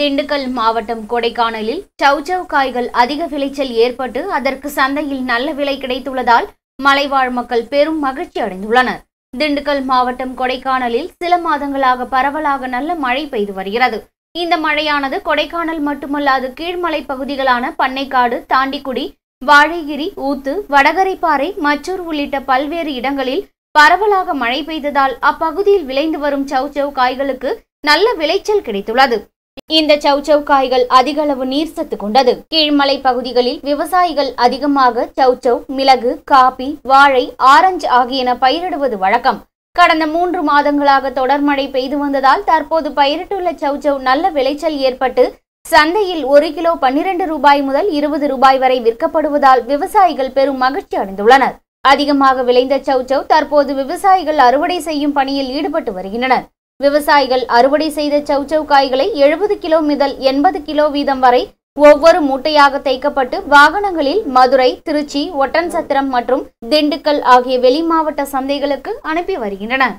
திண்டுக்கல் மாவட்டம் கொடைக்கானலில் சௌசௌ காய்கள் அதிக விளைச்சல் ஏற்பட்டு அதற்கு சந்தையில் நல்ல விலை கிடைத்துள்ளதால் மலைவாழ் மக்கள் பெரும் மகிழ்ச்சி அடைந்துள்ளனர். திண்டுக்கல் மாவட்டம் கொடைக்கானலில் சில மாதங்களாக பரவலாக நல்ல மழை பெய்து வருகிறது. இந்த மழையானது கொடைக்கானல் மட்டுமல்லாது கீழ்மலை பகுதிகளான பண்ணைக்காடு தாண்டிக்குடி வாழைகிரி ஊத்து வடகரைப்பாறை மச்சூர் உள்ளிட்ட பல்வேறு இடங்களில் பரவலாக மழை பெய்ததால் அப்பகுதியில் விளைந்து வரும் சௌசௌ காய்களுக்கு நல்ல விளைச்சல் கிடைத்துள்ளது. இந்த சௌசௌ காய்கள் அதிக அளவு நீர் சத்து கொண்டது. கீழ்மலை பகுதிகளில் விவசாயிகள் அதிகமாக சௌசௌ மிளகு காபி வாழை ஆரஞ்சு ஆகியன பயிரிடுவது வழக்கம். கடந்த மூன்று மாதங்களாக தொடர் மழை பெய்து வந்ததால் தற்போது பயிரிட்டுள்ள சௌசௌ நல்ல விளைச்சல் ஏற்பட்டு சந்தையில் ஒரு கிலோ பன்னிரண்டு ரூபாய் முதல் இருபது ரூபாய் வரை விற்கப்படுவதால் விவசாயிகள் பெரும் மகிழ்ச்சி அடைந்துள்ளனர். அதிகமாக விளைந்த சௌசௌ தற்போது விவசாயிகள் அறுவடை செய்யும் பணியில் ஈடுபட்டு வருகின்றனர். விவசாயிகள் அறுவடை செய்த சௌசௌ காய்களை எழுபது கிலோ முதல் எண்பது கிலோ வீதம் வரை ஒவ்வொரு மூட்டையாக தைக்கப்பட்டு வாகனங்களில் மதுரை திருச்சி ஒட்டன்சத்திரம் மற்றும் திண்டுக்கல் ஆகிய வெளி மாவட்ட சந்தைகளுக்கு அனுப்பி வருகின்றனர்